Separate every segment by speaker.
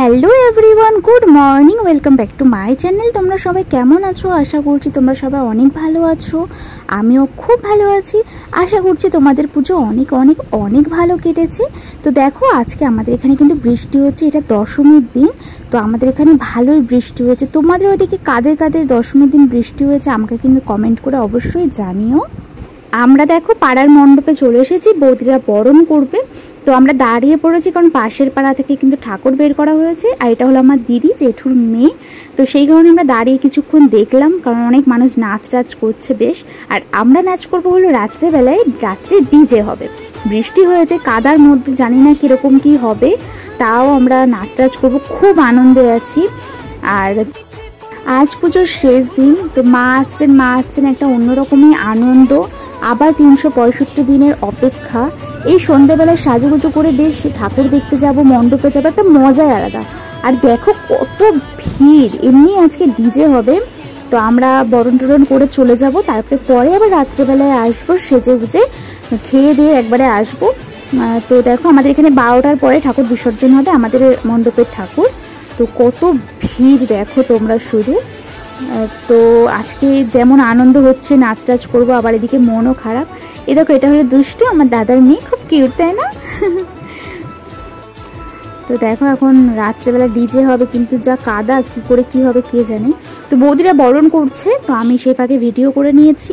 Speaker 1: Hello everyone, good morning, welcome back to my channel. তোমরা সবাই কেমন আছো? আশা করছি তোমরা সবাই অনেক ভালো আছো। আমিও খুব ভালো আছি। আশা করছি তোমাদের পুজো অনেক অনেক অনেক ভালো কেটেছে। তো দেখো, আজকে আমাদের এখানে কিন্তু বৃষ্টি হচ্ছে, এটা দশমীর দিন। তো আমাদের এখানে ভালোই বৃষ্টি হয়েছে। তোমাদের ওদিকে কাদের কাদের দশমীর দিন বৃষ্টি হয়েছে, আমাকে কিন্তু কমেন্ট করে অবশ্যই জানিও। আমরা দেখো পাড়ার মণ্ডপে চলে এসেছি, বৌদিরা বরণ করবে। তো আমরা দাঁড়িয়ে পড়েছি কারণ পাশের পাড়া থেকে কিন্তু ঠাকুর বের করা হয়েছে, আর এটা হলো আমার দিদি, জেঠুর মেয়ে। তো সেই কারণে আমরা দাঁড়িয়ে কিছুক্ষণ দেখলাম, কারণ অনেক মানুষ নাচ টাচ করছে বেশ। আর আমরা নাচ করব হলো রাত্রেবেলায়, রাত্রে ডিজে হবে। বৃষ্টি হয়েছে, কাদার মধ্যে, জানি না কীরকম কি হবে, তাও আমরা নাচ টাচ করব, খুব আনন্দে আছি। আর আজ পুজোর শেষ দিন, তো মা আসছেন মা আসছেন একটা অন্যরকমই আনন্দ। আবার তিনশো পঁয়ষট্টি দিনের অপেক্ষা। এই সন্ধেবেলায় সাজুগুজু করে বেশ ঠাকুর দেখতে যাব, মণ্ডপে যাব, একটা মজাই আলাদা। আর দেখো কত ভিড়, এমনি আজকে ডিজে হবে, তো আমরা বরণ টরণ করে চলে যাব, তারপরে পরে আবার রাত্রেবেলায় আসব, সেজে বুঝে খেয়ে দিয়ে একবারে আসব। তো দেখো আমাদের এখানে বারোটার পরে ঠাকুর বিসর্জন হবে আমাদের মণ্ডপের ঠাকুর। তো কত ভিড় দেখো তোমরা শুধু। তো আজকে যেমন আনন্দ হচ্ছে নাচ টাচ করব, আবার এদিকে মনও খারাপ। এ দেখো, এটা হলো দুষ্টু, আমার দাদার মেয়ে, খুব কিউট তাই না? তো দেখো এখন রাত্রেবেলা ডিজে হবে, কিন্তু যা কাদা, কি করে কি হবে কে জানে? তো বৌদিরা বরণ করছে, তো আমি সেই ফাঁকে ভিডিও করে নিয়েছি।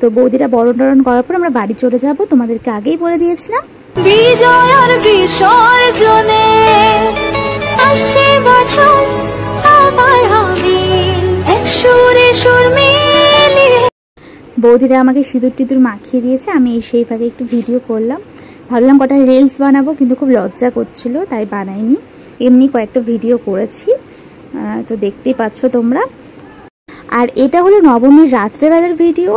Speaker 1: তো বৌদিরা বরণ টরণ করার পর আমরা বাড়ি চলে যাব, তোমাদেরকে আগেই বলে দিয়েছিলাম।
Speaker 2: বিজয় আর বিসর্জনে, আসছে বছর, আবার হবে।
Speaker 1: বৌদিরা আমাকে সিঁদুর টিঁদুর মাখিয়ে দিয়েছে, আমি সেই ফাঁকে একটু ভিডিও করলাম। ভাবলাম কটা রিলস বানাবো, কিন্তু খুব লজ্জা করছিল, তাই বানাইনি। এমনি কয়েকটা ভিডিও করেছি তো দেখতেই পাচ্ছ তোমরা। আর এটা হলো নবমীর রাত্রেবেলার ভিডিও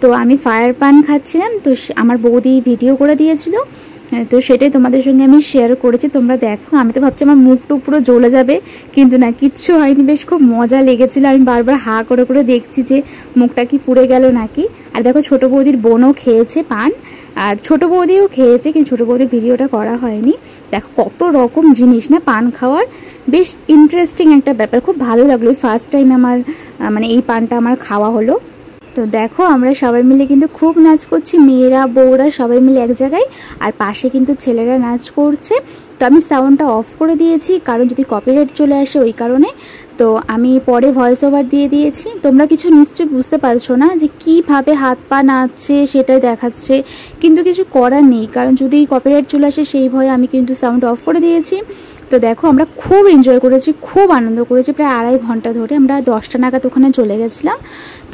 Speaker 1: তো আমি ফায়ার পান খাচ্ছিলাম, তো আমার বৌদি ভিডিও করে দিয়েছিল। তো সেটাই তোমাদের সঙ্গে আমি শেয়ার করেছি, তোমরা দেখো। আমি তো ভাবছি আমার মুখটুক পুরো জ্বলে যাবে, কিন্তু না, কিচ্ছু হয়নি। বেশ খুব মজা লেগেছিলো। আমি বারবার হা করে করে দেখছি যে মুখটা কি পুড়ে গেল নাকি। আর দেখো, ছোটো বৌদির বোনও খেয়েছে পান। আর ছোটো বৌদিও খেয়েছে, কিন্তু ছোটো বৌদির ভিডিওটা করা হয়নি। দেখো, কত রকম জিনিস না, পান খাওয়ার। বেশ ইন্টারেস্টিং একটা ব্যাপার। খুব ভালো লাগল। ফার্স্ট টাইম আমার মানে এই পানটা আমার খাওয়া হলো। তো দেখো, আমরা সবাই মিলে কিন্তু খুব নাচ করছি, মেয়েরা, বউরা সবাই মিলে এক জায়গায়। আর পাশে কিন্তু ছেলেরা নাচ করছে। তো আমি সাউন্ডটা অফ করে দিয়েছি, কারণ যদি কপিরাইট চলে আসে ওই কারণে। তো আমি পরে ভয়েস ওভার দিয়ে দিয়েছি। তোমরা কিছু নিশ্চয়ই বুঝতে পারছ না যে কীভাবে হাত পা নাচছে, সেটাই দেখাচ্ছে। কিন্তু কিছু করার নেই, কারণ যদি কপিরাইট চলে আসে, সেই ভয়ে আমি কিন্তু সাউন্ড অফ করে দিয়েছি। তো দেখো আমরা খুব এনজয় করেছি খুব আনন্দ করেছি। প্রায় আড়াই ঘণ্টা ধরে আমরা দশটা নাগাদ ওখানে চলে গেছিলাম।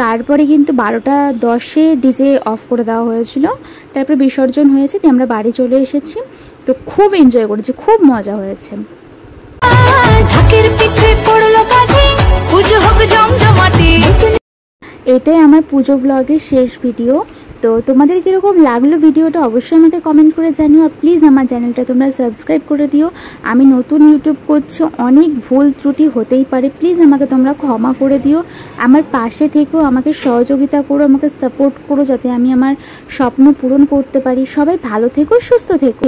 Speaker 1: তারপরে কিন্তু বারোটা দশে ডিজে অফ করে দেওয়া হয়েছিল। তারপরে বিসর্জন হয়েছে দিয়ে আমরা বাড়ি চলে এসেছি। তো খুব এনজয় করেছি খুব মজা হয়েছে।
Speaker 2: ঢাকের পিঠে পড়ল কাঠি পুজো হোক জমজমাটি।
Speaker 1: এটাই আমার পুজো ব্লগের শেষ ভিডিও তো তোমাদের কীরকম লাগল ভিডিওটা অবশ্যই আমাকে কমেন্ট করে জানিও আর প্লিজ আমার চ্যানেলটা তোমরা সাবস্ক্রাইব করে দিও। আমি নতুন ইউটিউব করছি, অনেক ভুল ত্রুটি হতেই পারে। প্লিজ আমাকে তোমরা ক্ষমা করে দিও। আমার পাশে থেকেও আমাকে সহযোগিতা করো, আমাকে সাপোর্ট করো যাতে আমি আমার স্বপ্ন পূরণ করতে পারি। সবাই ভালো থেকো, সুস্থ থেকো।